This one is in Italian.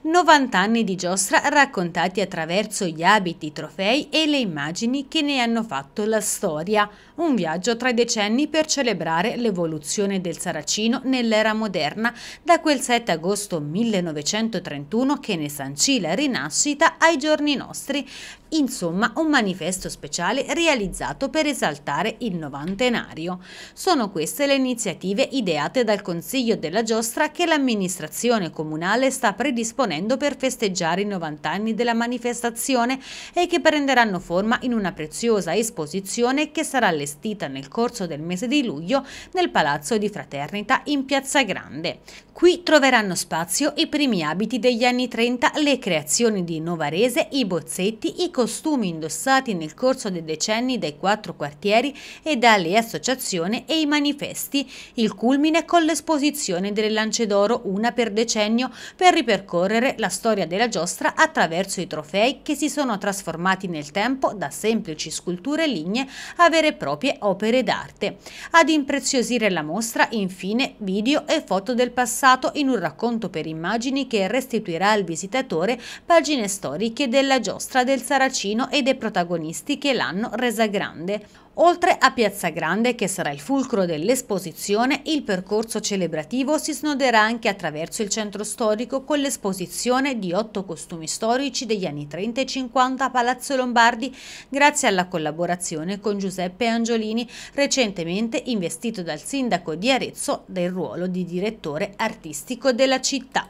90 anni di giostra raccontati attraverso gli abiti, i trofei e le immagini che ne hanno fatto la storia. Un viaggio tra i decenni per celebrare l'evoluzione del Saracino nell'era moderna, da quel 7 agosto 1931 che ne sancì la rinascita ai giorni nostri. Insomma, un manifesto speciale realizzato per esaltare il novantenario. Sono queste le iniziative ideate dal Consiglio della Giostra che l'amministrazione comunale sta predisponendo per festeggiare i 90 anni della manifestazione e che prenderanno forma in una preziosa esposizione che sarà allestita nel corso del mese di luglio nel Palazzo di Fraternita in Piazza Grande. Qui troveranno spazio i primi abiti degli anni 30, le creazioni di Novarese, i bozzetti, i costumi indossati nel corso dei decenni dai quattro quartieri e dalle associazioni e i manifesti, il culmine con l'esposizione delle lance d'oro una per decennio per ripercorrere la storia della giostra attraverso i trofei che si sono trasformati nel tempo da semplici sculture lignee a vere e proprie opere d'arte. Ad impreziosire la mostra, infine, video e foto del passato in un racconto per immagini che restituirà al visitatore pagine storiche della giostra del Saracino e dei protagonisti che l'hanno resa grande. Oltre a Piazza Grande, che sarà il fulcro dell'esposizione, il percorso celebrativo si snoderà anche attraverso il centro storico con l'esposizione di otto costumi storici degli anni 30 e 50 a Palazzo Lombardi, grazie alla collaborazione con Giuseppe Angiolini, recentemente investito dal sindaco di Arezzo del ruolo di direttore artistico della città.